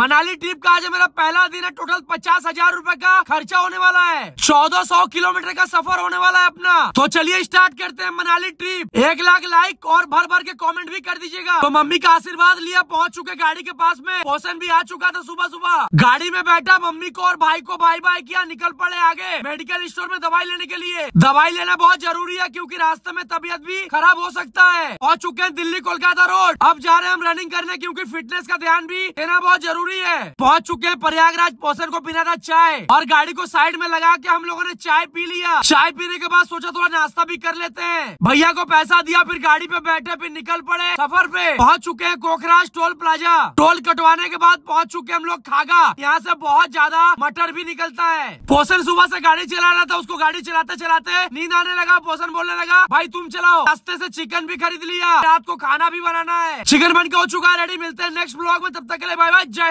Manali trip का आज मेरा पहला दिन है। टोटल पचास हज़ार रूपए का खर्चा होने वाला है। चौदह सौ किलोमीटर का सफ़र होने वाला है अपना। तो चलिए स्टार्ट करते हैं मनाली ट्रिप एक लाख लाइक और भर भर के कमेंट भी कर दीजिएगा। तो मम्मी का आशीर्वाद लिया, पहुँच चुके गाड़ी के पास में। पोषण भी आ चुका था सुबह सुबह। गाड़ी में बैठा, मम्मी को और भाई को बाय बाय किया, निकल पड़े आगे। मेडिकल स्टोर में दवाई लेने के लिए। दवाई लेना बहुत ज़रूरी है, क्यूँकी रास्ते में तबियत भी खराब हो सकता है। पहुँच चुके हैं दिल्ली कोलकाता रोड अब जा रहे हैं हम रनिंग करने, क्यूँकी फिटनेस का ध्यान भी देना बहुत ज़रूरी ज़रूरी है। पहुँच चुके हैं प्रयागराज पोषण को पीना था चाय। और गाड़ी को साइड में लगा के हम लोगों ने चाय पी लिया। चाय पीने के बाद सोचा थोड़ा नाश्ता भी कर लेते हैं। भैया को पैसा दिया, फिर गाड़ी पे बैठे, फिर निकल पड़े सफ़र पे। पहुँच चुके हैं कोखराज टोल प्लाजा। टोल कटवाने के बाद पहुँच चुके हम लोग खागा। यहाँ से बहुत ज़्यादा मटर भी निकलता है। पोषण सुबह से गाड़ी चला रहा था, उसको गाड़ी चलाते चलाते नींद आने लगा पोषण बोलने लगा, भाई, तुम चलाओ। रास्ते से चिकन भी खरीद लिया। रात को खाना भी बनाना है। चिकन बन के हो चुका है रेडी मिलते हैं नेक्स्ट ब्लॉग में। तब तक के लिए बाय बाय जय